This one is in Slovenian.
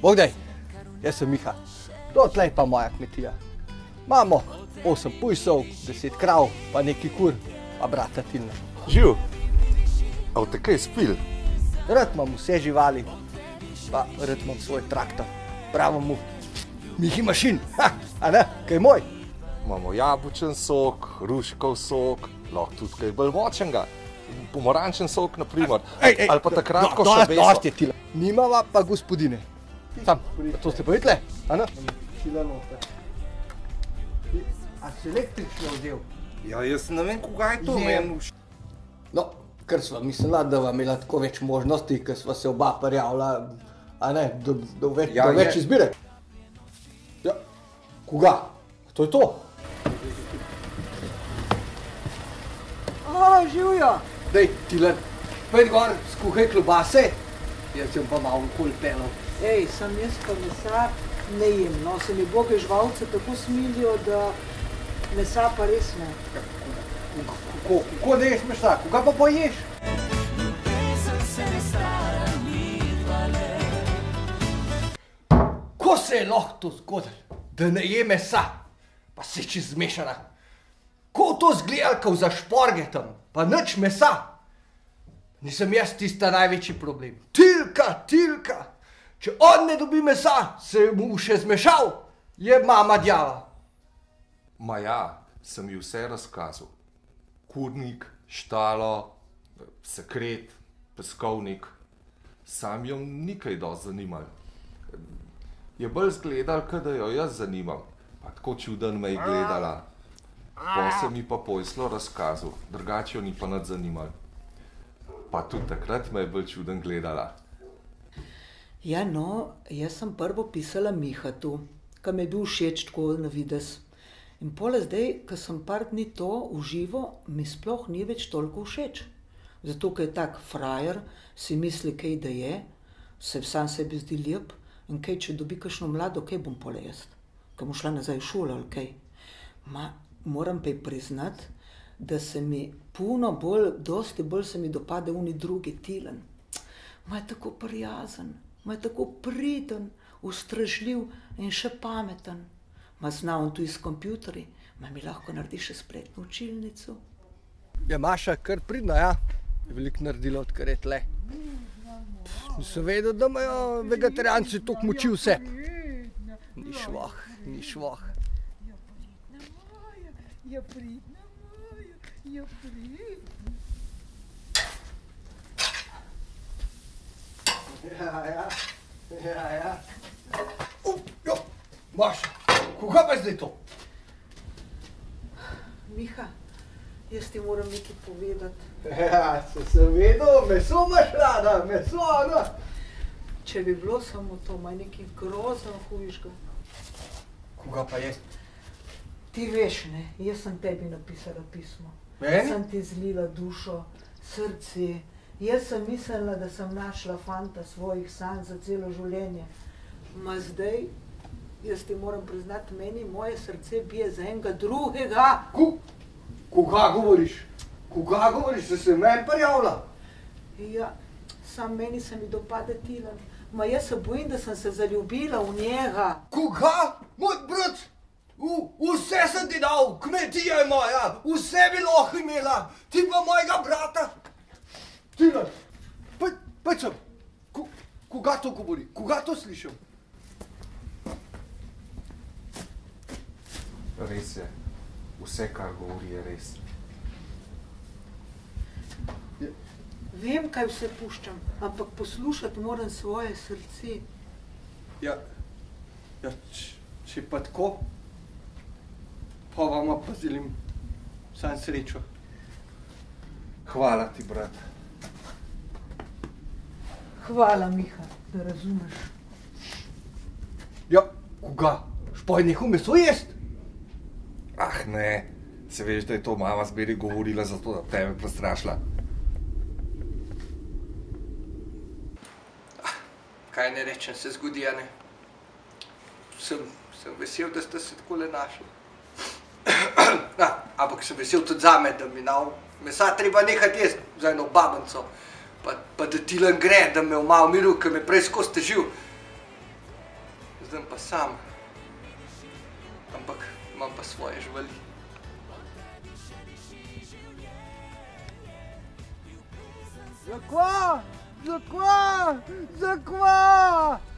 Bogdaj, jaz sem Miha, to tlej pa moja kmetija. Imamo 8 pujsov, 10 krav, pa neki kur, pa brata Tilna. Živ, a v te kaj spil? Rad imam vse živali, pa rad imam svoj traktor. Bravo mu, Mihi mašin, ha, a ne, kaj je moj. Imamo jabučen sok, ruškov sok, lahko tudi kaj bolj močnega. Pomorančen sok, na primer. Ali pa takrat, ko še beso. Dosti je tila. Nimava pa gospodine. Sam, a to ste pa videli, a ne? Šila noter. A si električno vzel? Ja, jaz ne vem, koga je to Je. meni. No, ker sva mislila, da vam imela tako več možnosti, ker sva se oba prijavila, a ne, do, do, več, Ja, do več je. izbire. Ja, koga? To je to. O, živijo. Dej, Tilen, pojdi gor, skuhaj klobase, jaz sem pa malo okoli pelal. Ej, sem jaz pa mesa ne jem. No, se mi boge žvalce tako smilijo, da mesa pa res ne. Kako, kako ne ješ mesa, koga pa poješ? Ko se je lahko to zgodilo, da ne je mesa, pa se čez zmešana? Ko to zgledalka za šporgetom, pa nič mesa? Nisem jaz tista največji problem. Tilka, tilka, če on ne dobi mesa, se mu še zmešal, je mama djava. Ma ja, sem ji vse razkazal. Kurnik, štalo, sekret, peskovnik. Sam jo ni kaj dosti zanimal. Je bolj zgledal, kot da jo jaz zanimam. Pa tako čuden me je gledala. Pa se mi pa pojslo razkazal, drugače jo ni pa nad zanimal. Pa tudi takrat me je bolj čuden gledala. Ja, no, jaz sem prvo pisala Mihatu, ki mi je bil všeč tako na vides. In pole zdaj, ko sem par dni to uživo, mi sploh ni več toliko všeč. Zato, ker je tak frajer, si misli, kaj da je, se sam sebi zdi lep in kaj, če dobi kakšno mlado, kaj bom pole jaz, ker bom šla nazaj v šolo ali kaj. Ma, moram pa priznati, da se mi puno bolj, dosti bolj se mi dopade uni drugi tilen. Ma je tako prijazen, ma je tako priden, ustražljiv in še pameten. Ma zna on tu iz kompjuterji, ma mi lahko naredi še spletno učilnico. Je Maša kar pridna, ja. Je veliko naredila, odkar je tle. Nisem vedel, da imajo vegetarijanci toliko moči vse. Ni švoh, ni švoh. Je pridna moja, je pridna. Ja, ja, ja, ja. Jo, Maša, koga pa zdaj to? Miha, jaz ti moram nekaj povedati. Ja, se sem vedel, meso imaš rada, meso, no. Če bi bilo samo to, ima nekaj grozno hujšega. Koga pa je? Ti veš, ne, jaz sem tebi napisala pismo. Meni? Sem ti zlila dušo, srce. Jaz sem mislila, da sem našla fanta svojih sanj za celo življenje. Ma zdaj, jaz ti moram priznati, meni moje srce bije za enega drugega. Ko, koga govoriš? Koga govoriš, da se meni prijavlja? Ja, sam meni se mi dopade Tilan. Ma jaz se bojim, da sem se zaljubila v njega. Koga? Moj brat? V, vse sem ti dal, kmetija je moja, vse bi lahko imela, ti pa mojega brata. Tilan, pojď sem, Ko, koga to govori, koga to slišim? Res je, vse, kar govori, je res. Vem, kaj vse puščam, ampak poslušati moram svoje srce. Ja, ja če, če pa tako, pa vama pa želim sam srečo. Hvala ti, brat. Hvala, Miha, da razumeš. Ja, koga? Špoj nehal meso jest? Ah, ne, se veš, da je to mama zberi govorila, zato da tebe prestrašila. Kaj ne rečem, se zgodi, a ne? Sem, sem vesel, da ste se tako le našli. Na, ampak sem vesel tudi za me, da mi na mesa treba nehati jesti za eno babanco pa, pa da ti len gre, da me ima v miru, ker me prej skozi težil. Zdaj pa sam, ampak imam pa svoje živali. Zakva! Zakva! Zakva!